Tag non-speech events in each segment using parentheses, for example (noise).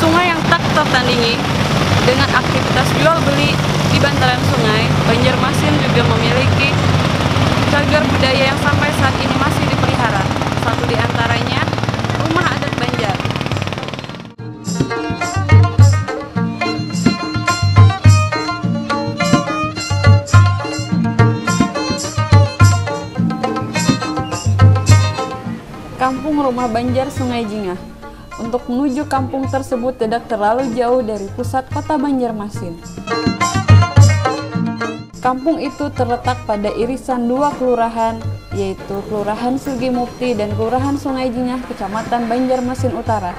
Sungai yang tak tertandingi dengan aktivitas jual beli di bantaran sungai, Banjarmasin juga memiliki cagar budaya yang sampai saat ini masih dipelihara. Satu di antaranya rumah adat Banjar. Kampung Rumah Banjar Sungai Jingah. Untuk menuju kampung tersebut tidak terlalu jauh dari pusat kota Banjarmasin. Kampung itu terletak pada irisan dua kelurahan, yaitu Kelurahan Sugi Mukti dan Kelurahan Sungai Jingah, Kecamatan Banjarmasin Utara.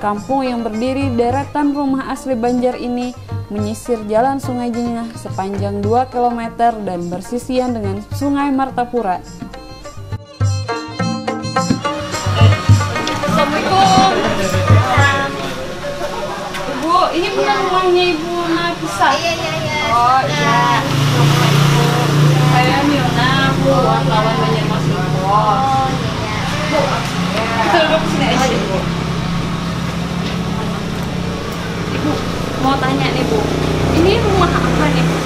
Kampung yang berdiri deretan rumah asli Banjar ini menyisir jalan Sungai Jingah sepanjang 2 km dan bersisian dengan Sungai Martapura. Ini bukan rumahnya Ibu Nafisa. Iya iya iya. Oh iya. Saya Miona, Bu, wartawan Banjarmasin Post. Oh iya. Bu, kita duduk sini aja deh, Bu. Ibu, mau tanya nih, Bu. Ini rumah apa nih, Bu?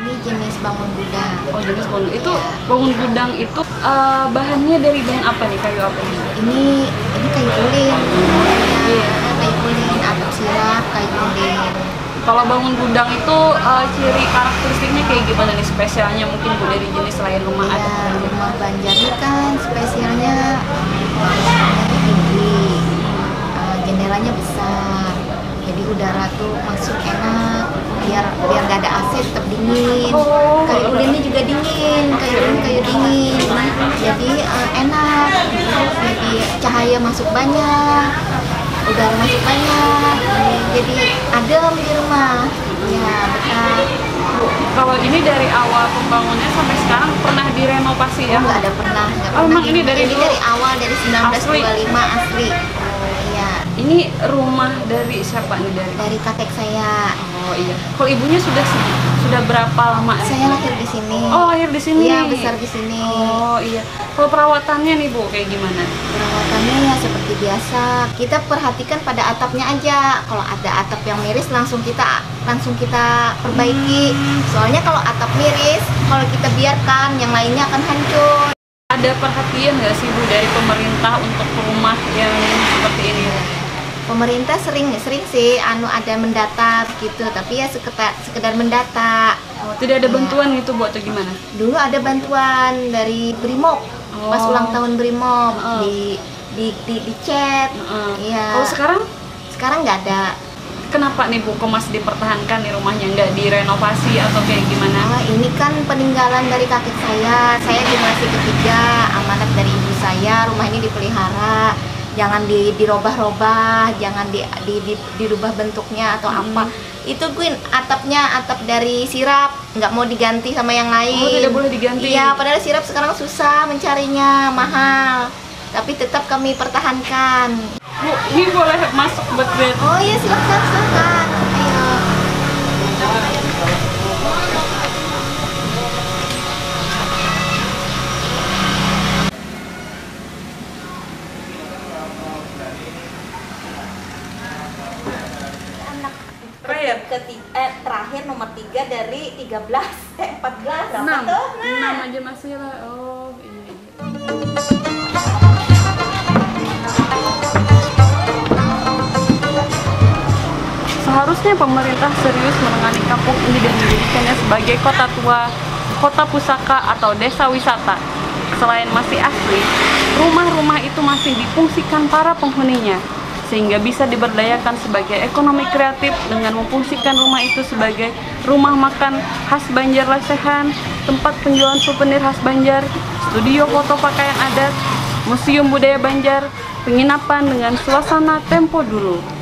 Ini jenis bangun gudang. Oh, jenis bangun. Itu bangun gudang itu eh, bahannya dari bahan apa nih? Kayu apa nih? Ini ini kayu ulin. Iya. Ya, kayu ulin sirap kayu ulin. Kalau bangun gudang itu eh, ciri karakteristiknya kayak gimana nih spesialnya mungkin Bu dari jenis lain rumah Ya, Banjar? rumah Banjar ini kan spesialnya tinggi, eh, jendelanya besar, jadi udara tuh masuk enak. Biar biar gak ada AC tetap dingin. Oh. Kayu ulinnya juga dingin, kayu ulin kayu dingin. Jadi eh, enak. Jadi cahaya masuk banyak, udara masuk banyak. Jadi adem di rumah. Ya betah. Kalau ini dari awal pembangunannya sampai sekarang pernah direnovasi ya? Oh, nggak ada pernah, nggak Oh, pernah. ini dari ini dulu? dari awal dari 1925 asli. Iya, Ini rumah dari siapa nih dari? dari kakek saya. Oh iya. Kalau ibunya sudah sudah berapa lama? Saya lahir di sini. Oh lahir di sini. Iya, besar di sini. Oh iya. Kalau perawatannya nih bu kayak gimana? Perawatannya ya seperti biasa. Kita perhatikan pada atapnya aja. Kalau ada atap yang miris langsung kita langsung kita perbaiki. Soalnya kalau atap miris, kalau kita biarkan yang lainnya akan hancur. Ada perhatian nggak sih bu dari pemerintah untuk rumah yang seperti ini? Pemerintah sering sering sih anu ada mendata gitu, tapi ya sekedar sekedar mendata. Oh, tidak ada Iya. bantuan gitu bu atau gimana? Dulu ada bantuan dari Brimob pas Oh. ulang tahun Brimob Heeh. di di di, di chat. Iya. Kalau sekarang Sekarang nggak ada. kenapa nih bu kok masih dipertahankan nih rumahnya nggak direnovasi atau kayak gimana? Ah, ini kan peninggalan dari kakek saya. Saya generasi ketiga, amanat dari ibu saya. Rumah ini dipelihara. Jangan di dirubah-rubah, jangan di, di, di- dirubah bentuknya atau Hmm. apa. Itu Queen atapnya atap dari sirap, nggak mau diganti sama yang lain. Oh, tidak boleh diganti. Iya, padahal sirap sekarang susah mencarinya, mahal. Tapi tetap kami pertahankan. Bu, ini boleh masuk buat bed. Oh iya, silakan, silakan. Terakhir? ketiga eh, terakhir nomor 3 dari 13 (laughs) eh 14 berapa Enam, tuh? enam Nah. aja masih lah. Oh iya. iya. Seharusnya pemerintah serius menangani kampung ini dan menjadikannya sebagai kota tua, kota pusaka atau desa wisata. Selain masih asli, rumah-rumah itu masih difungsikan para penghuninya sehingga bisa diberdayakan sebagai ekonomi kreatif dengan memfungsikan rumah itu sebagai rumah makan khas Banjar Lesehan, tempat penjualan souvenir khas Banjar, studio foto pakaian adat, museum budaya Banjar, penginapan dengan suasana tempo dulu.